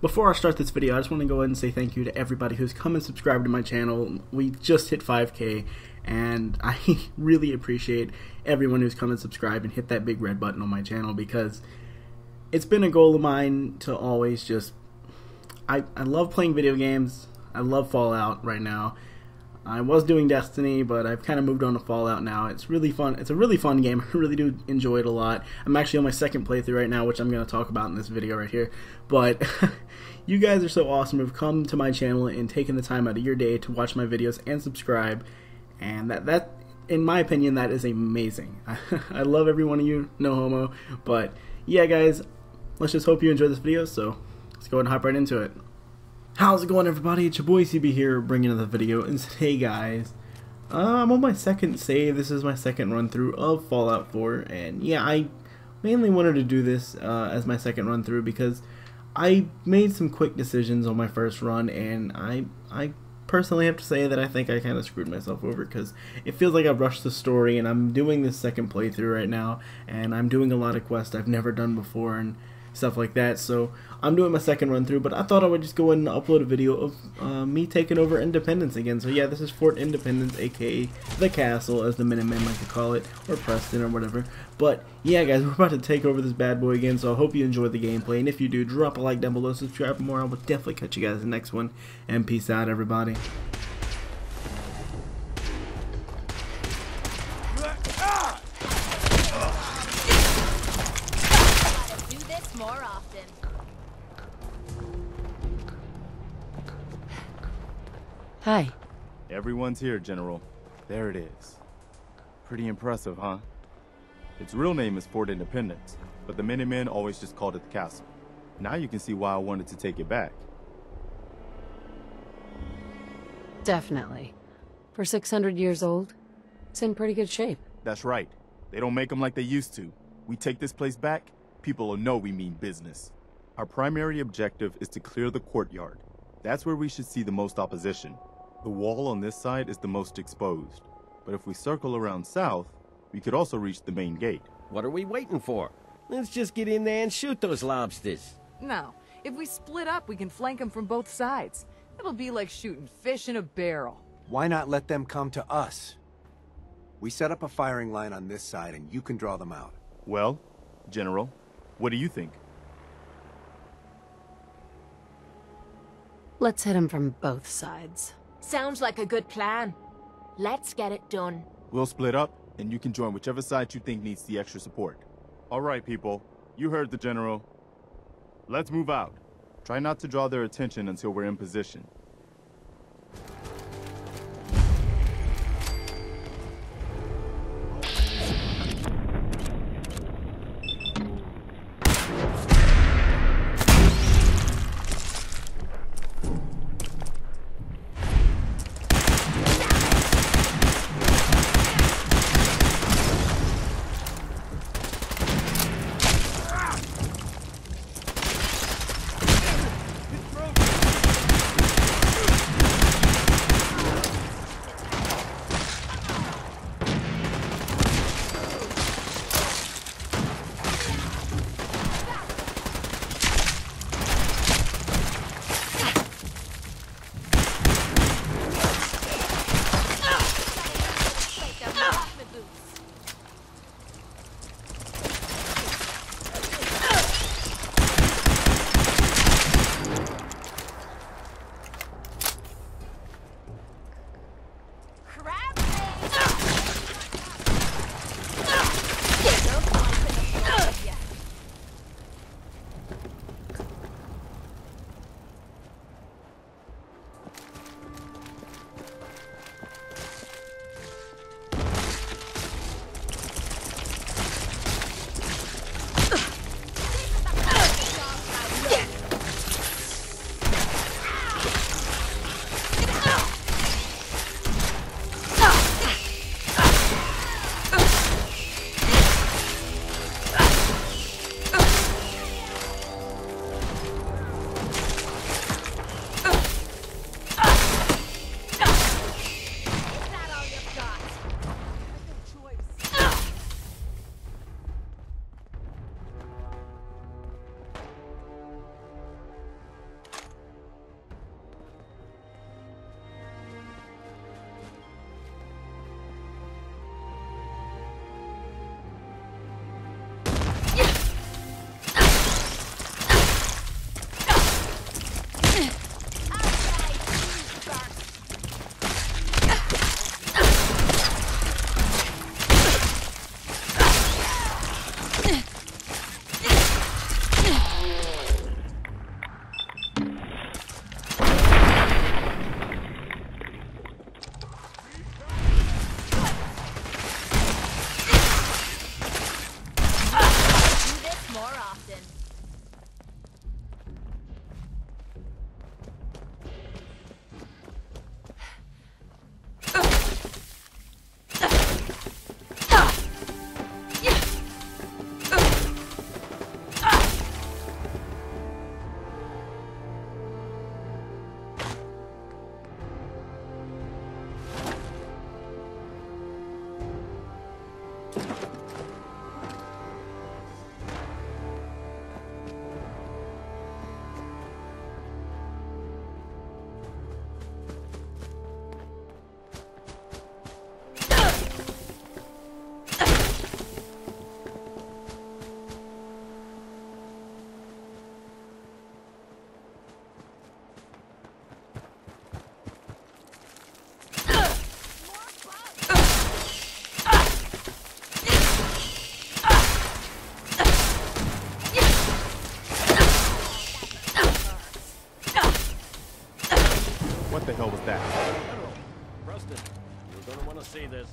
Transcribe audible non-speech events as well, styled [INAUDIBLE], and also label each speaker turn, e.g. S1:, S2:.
S1: Before I start this video, I just want to go ahead and say thank you to everybody who's come and subscribed to my channel. We just hit 5k, and [LAUGHS] I really appreciate everyone who's come and subscribed and hit that big red button on my channel because it's been a goal of mine to always just. I, I love playing video games. I love Fallout right now. I was doing Destiny, but I've kind of moved on to Fallout now. It's really fun. It's a really fun game. [LAUGHS] I really do enjoy it a lot. I'm actually on my second playthrough right now, which I'm going to talk about in this video right here. But [LAUGHS] you guys are so awesome who've come to my channel and taken the time out of your day to watch my videos and subscribe. And that that in my opinion that is amazing. [LAUGHS] I love every one of you, no homo. But yeah, guys, let's just hope you enjoy this video. So let's go and hop right into it. How's it going everybody? It's your boy CB here bringing another video. And today guys. Uh, I'm on my second save. This is my second run through of Fallout 4 and yeah I mainly wanted to do this uh, as my second run through because I made some quick decisions on my first run. And I I personally have to say that I think I kind of screwed myself over because it feels like I've rushed the story and I'm doing this second playthrough right now. And I'm doing a lot of quests I've never done before. And stuff like that. So I'm doing my second run through, but I thought I would just go ahead and upload a video of uh, me taking over Independence again. So yeah, this is Fort Independence, aka the castle, as the Minutemen like to call it, or Preston or whatever. But yeah, guys, [LAUGHS] we're about to take over this bad boy again. So I hope you enjoyed the gameplay, and if you do, drop a like down below, subscribe for more. I will definitely catch you guys in the next one, and peace out, everybody.
S2: Hi.
S3: Everyone's here, General. There it is. Pretty impressive, huh? Its real name is Fort Independence, but the Minutemen always just called it the castle. Now you can see why I wanted to take it back.
S2: Definitely. For 600 years old, it's in pretty good shape.
S3: That's right. They don't make them like they used to. We take this place back, people will know we mean business. Our primary objective is to clear the courtyard. That's where we should see the most opposition. The wall on this side is the most exposed. But if we circle around south, we could also reach the main gate.
S4: What are we waiting for? Let's just get in there and shoot those lobsters.
S5: No. If we split up, we can flank them from both sides. It'll be like shooting fish in a barrel.
S6: Why not let them come to us? We set up a firing line on this side and you can draw them out.
S3: Well, General, what do you think?
S2: Let's hit them from both sides.
S7: Sounds like a good plan. Let's get it done.
S3: We'll split up, and you can join whichever side you think needs the extra support. All right, people. You heard the General. Let's move out. Try not to draw their attention until we're in position. The hell was that?
S4: General, Preston, you're gonna want to see this.